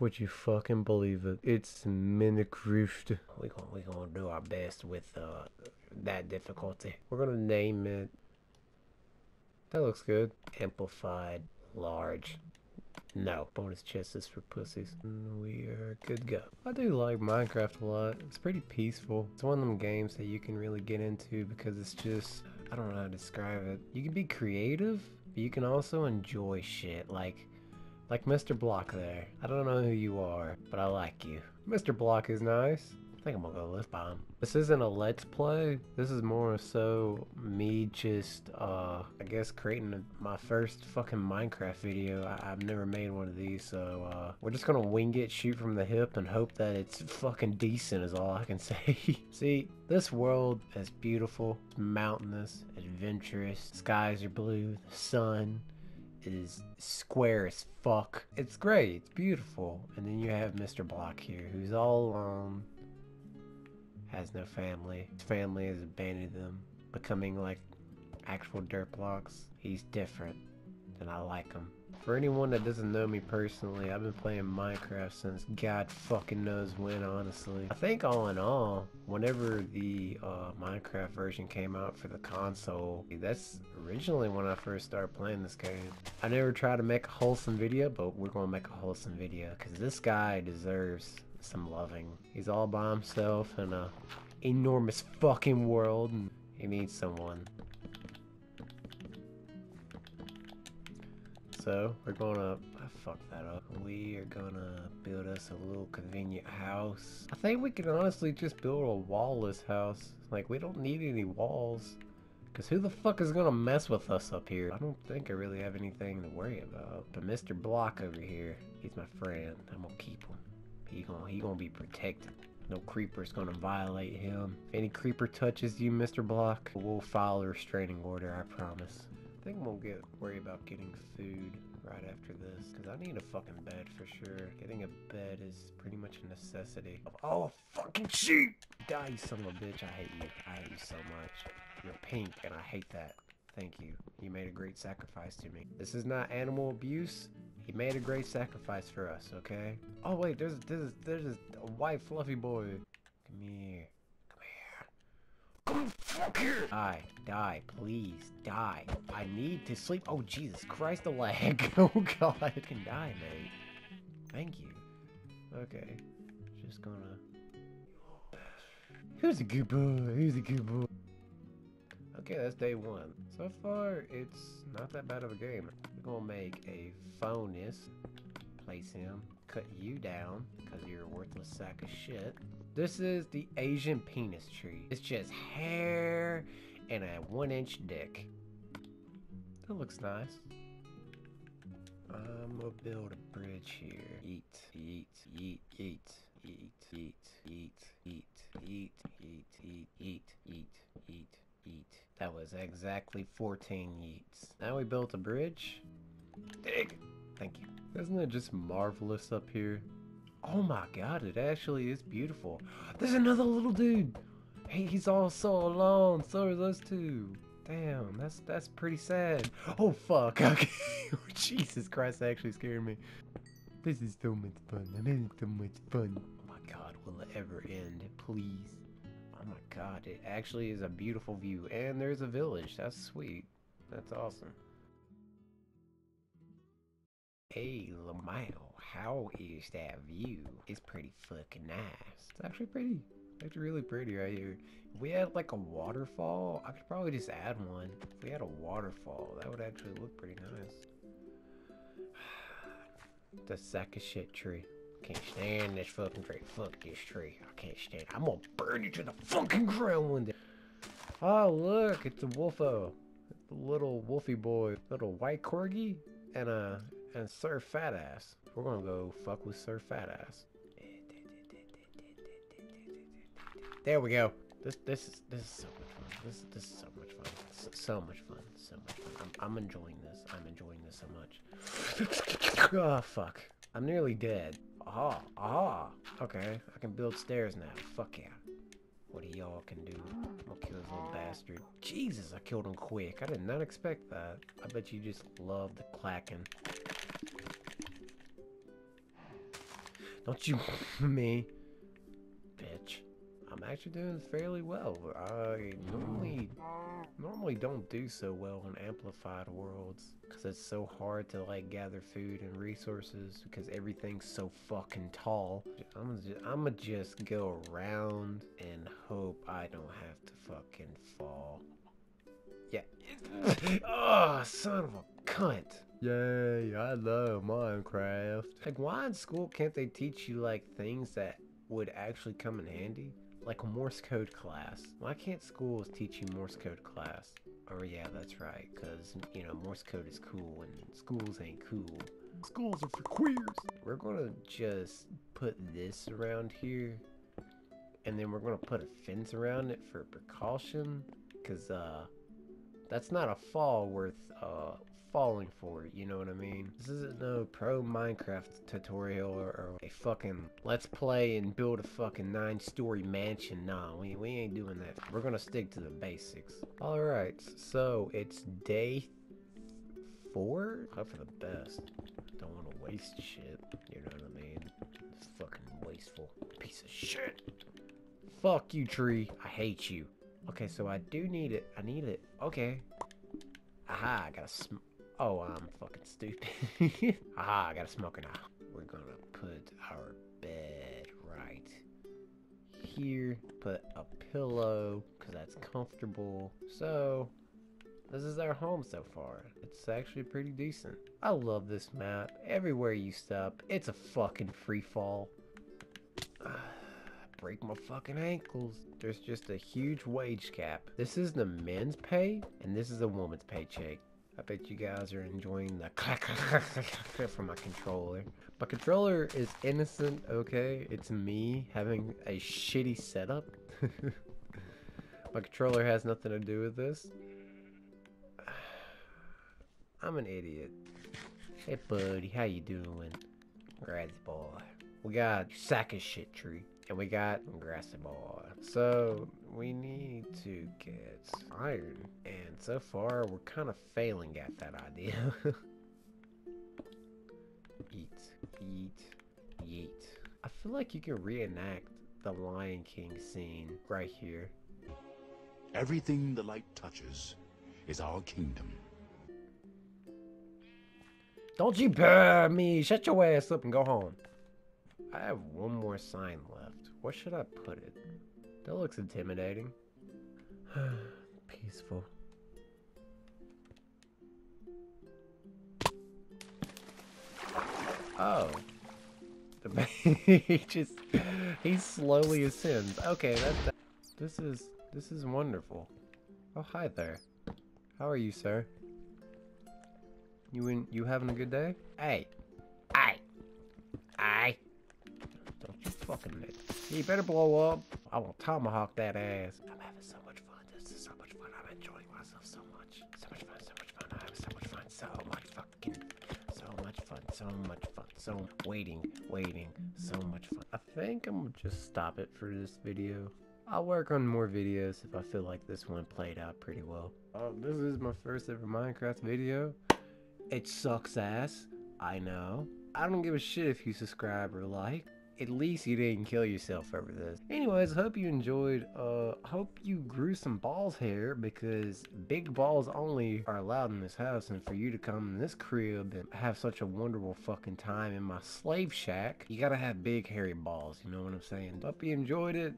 Would you fucking believe it? It's Minecraft. We gonna we gonna do our best with uh that difficulty. We're gonna name it. That looks good. Amplified, large. No, bonus chests is for pussies. We are good go. I do like Minecraft a lot. It's pretty peaceful. It's one of them games that you can really get into because it's just I don't know how to describe it. You can be creative, but you can also enjoy shit like like Mr. Block there. I don't know who you are, but I like you. Mr. Block is nice. I think I'm gonna go by him. This isn't a let's play. This is more so me just, uh, I guess creating my first fucking Minecraft video. I, have never made one of these, so, uh, we're just gonna wing it, shoot from the hip, and hope that it's fucking decent is all I can say. See, this world is beautiful, It's mountainous, adventurous, skies are blue, the sun, is square as fuck. It's great. It's beautiful. And then you have Mr. Block here, who's all alone, has no family. His family has abandoned them, becoming like actual dirt blocks. He's different, and I like them. For anyone that doesn't know me personally, I've been playing Minecraft since God fucking knows when, honestly. I think all in all, whenever the uh, Minecraft version came out for the console, that's originally when I first started playing this game. I never tried to make a wholesome video, but we're gonna make a wholesome video, because this guy deserves some loving. He's all by himself in a enormous fucking world, and he needs someone. So, we're gonna, I fucked that up. We are gonna build us a little convenient house. I think we can honestly just build a wallless house. Like, we don't need any walls. Because who the fuck is gonna mess with us up here? I don't think I really have anything to worry about. But Mr. Block over here, he's my friend. I'm gonna keep him. He gonna, he gonna be protected. No creeper's gonna violate him. If any creeper touches you, Mr. Block, we'll file a restraining order, I promise. I think we'll get worry about getting food right after this because I need a fucking bed for sure. Getting a bed is pretty much a necessity. Oh fucking sheep! Die, you son of a bitch! I hate you. I hate you so much. You're pink, and I hate that. Thank you. You made a great sacrifice to me. This is not animal abuse. He made a great sacrifice for us, okay? Oh wait, there's there's there's a white fluffy boy. Come here. Die, die, please, die. I need to sleep. Oh, Jesus Christ, the lag. oh, God. I can die, mate. Thank you. Okay. Just gonna... Who's a good boy? Who's a good boy? Okay, that's day one. So far, it's not that bad of a game. We're gonna make a furnace. Place him. Cut you down, because you're a worthless sack of shit. This is the Asian penis tree. It's just hair and a one inch dick. That looks nice. I'm gonna build a bridge here. Eat, eat, eat, eat, eat, eat, eat, eat, eat, eat, eat, eat, eat, eat, eat. That was exactly 14 yeets. Now we built a bridge. Dig! Thank you. Isn't it just marvelous up here? Oh my god, it actually is beautiful. There's another little dude. Hey, he's all so alone. So are those two. Damn, that's that's pretty sad. Oh fuck. Okay. Oh, Jesus Christ, that actually scared me. This is so much fun. I'm having so much fun. Oh my god, will it ever end? Please. Oh my god, it actually is a beautiful view. And there's a village. That's sweet. That's awesome. Hey, Lamile how is that view? It's pretty fucking nice. It's actually pretty. It's really pretty right here. If we had like a waterfall, I could probably just add one. If we had a waterfall, that would actually look pretty nice. the sack of shit tree. Can't stand this fucking tree. Fuck this tree. I can't stand it. I'm gonna burn you to the fucking ground one day. Oh, look, it's a wolfo. The little wolfy boy. Little white corgi and a and Sir Fat Ass. We're gonna go fuck with Sir Fat Ass. There we go. This this is this is so much fun. This this is so much fun. So, so much fun. So much fun. I'm I'm enjoying this. I'm enjoying this so much. oh fuck. I'm nearly dead. Aha. Aha. Okay. I can build stairs now. Fuck yeah. What do y'all can do. I'm gonna kill this little bastard. Jesus, I killed him quick. I did not expect that. I bet you just love the clacking. Don't you me, bitch. I'm actually doing fairly well. I normally normally don't do so well in amplified worlds because it's so hard to like gather food and resources because everything's so fucking tall. I'm just, I'm gonna just go around and hope I don't have to fucking fall. Yeah. oh, son of a cunt. Yay, I love Minecraft. Like, why in school can't they teach you, like, things that would actually come in handy? Like a Morse code class. Why can't schools teach you Morse code class? Oh yeah, that's right, because, you know, Morse code is cool and schools ain't cool. Schools are for queers. We're gonna just put this around here, and then we're gonna put a fence around it for precaution, because, uh, that's not a fall worth uh, falling for, it, you know what I mean? This isn't no pro Minecraft tutorial or, or, a fucking let's play and build a fucking nine story mansion. Nah, we, we ain't doing that. We're gonna stick to the basics. Alright, so it's day four? Hope for the best. Don't want to waste shit, you know what I mean? It's fucking wasteful. Piece of shit. Fuck you, tree. I hate you. Okay, so I do need it. I need it. Okay. Aha, I got a sm- Oh, I'm fucking stupid. Aha, I got a smoker now. We're gonna put our bed right here. Put a pillow, because that's comfortable. So, this is our home so far. It's actually pretty decent. I love this map. Everywhere you stop, it's a fucking free fall break my fucking ankles. There's just a huge wage cap. This is the men's pay, and this is a woman's paycheck. I bet you guys are enjoying the clack clack clack from my controller. My controller is innocent, okay? It's me having a shitty setup. my controller has nothing to do with this. I'm an idiot. Hey buddy, how you doing? Grads boy. We got sack of shit tree. And we got grassy boy. So we need to get iron. And so far we're kind of failing at that idea. eat, eat, yeet. I feel like you can reenact the Lion King scene right here. Everything the light touches is our kingdom. Don't you burn me! Shut your ass up and go home. I have one more sign left. What should I put it? That looks intimidating. Peaceful. Oh. The he just he slowly ascends. Okay, that's that. This is this is wonderful. Oh hi there. How are you, sir? You in you having a good day? Hey. Hey. Hey Don't you fucking lit. You better blow up. I will tomahawk that ass. I'm having so much fun. This is so much fun. I'm enjoying myself so much. So much fun, so much fun. I'm having so much fun. So much fucking, so much fun. So much fun. So waiting, waiting. So much fun. I think I'm gonna just stop it for this video. I'll work on more videos if I feel like this one played out pretty well. Oh, this is my first ever Minecraft video. It sucks ass. I know. I don't give a shit if you subscribe or like at least you didn't kill yourself over this. Anyways, hope you enjoyed. Uh, hope you grew some balls hair because big balls only are allowed in this house. And for you to come in this crib and have such a wonderful fucking time in my slave shack, you gotta have big hairy balls. You know what I'm saying? Hope you enjoyed it.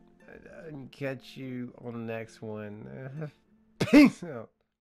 And catch you on the next one. Peace out.